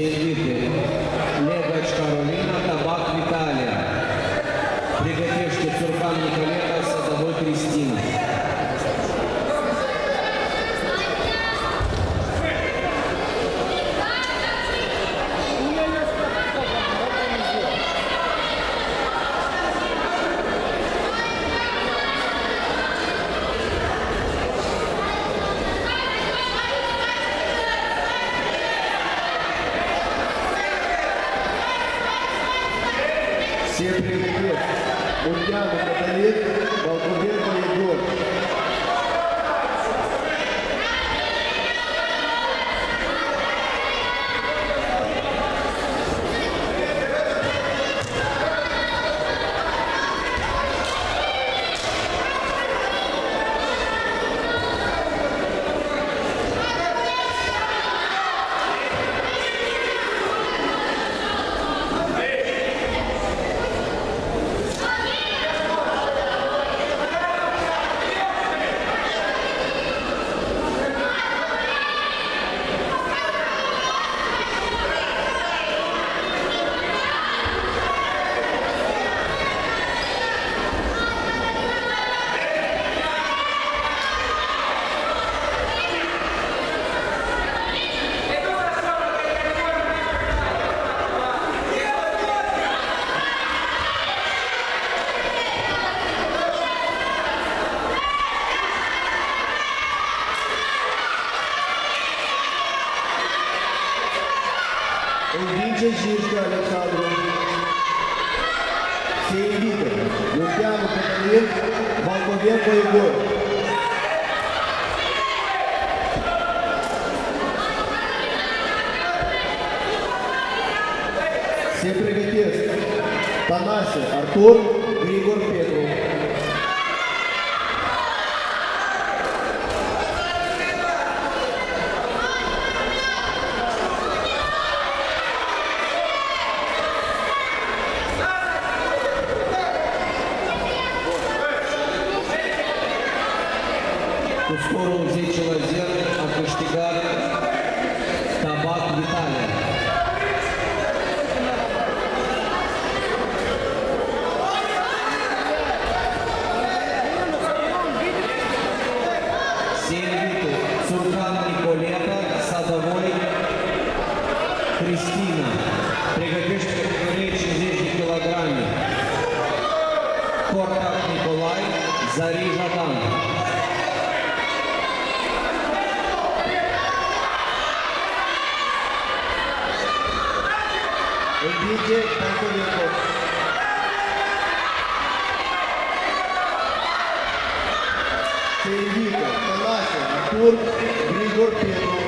It Все приготовь. Ульяна Каталин, Балкубенко Егор. Ильича Жишка Александру. Сеевита. Ульяна Каталин, Балкубенко Егор. Все приготовься. Танаси Артур, Григор Петров. Кускору Зечелазер, Акыштигар, Табак Виталия. Сельвиту, Цуркан Николета, Садовой, Кристина. Приготовьте речь здесь килограмме. Кортак Николай, Зари. Ильича Балкубенко. Сеевита. Танаси Артур, Григор Петров.